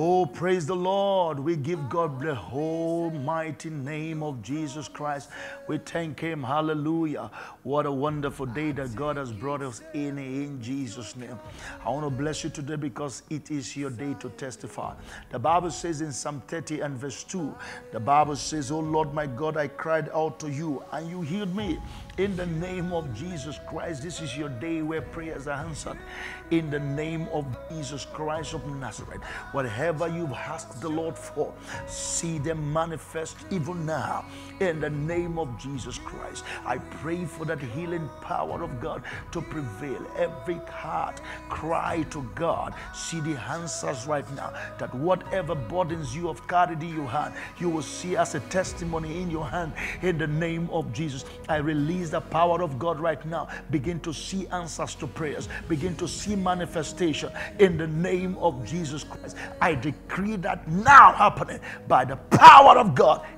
Oh, praise the Lord. We give God the whole mighty name of Jesus Christ. We thank Him. Hallelujah. What a wonderful day that God has brought us in in Jesus' name. I want to bless you today because it is your day to testify. The Bible says in Psalm 30 and verse 2, the Bible says, Oh Lord my God, I cried out to you and you healed me. In the name of Jesus Christ, this is your day where prayers are answered. In the name of Jesus Christ of Nazareth, whatever you've asked the Lord for, see them manifest even now. In the name of Jesus Christ, I pray for that healing power of God to prevail. Every heart cry to God. See the answers right now. That whatever burdens you have carried in your hand, you will see as a testimony in your hand. In the name of Jesus, I release the power of God right now. Begin to see answers to prayers. Begin to see manifestation in the name of Jesus Christ. I decree that now happening by the power of God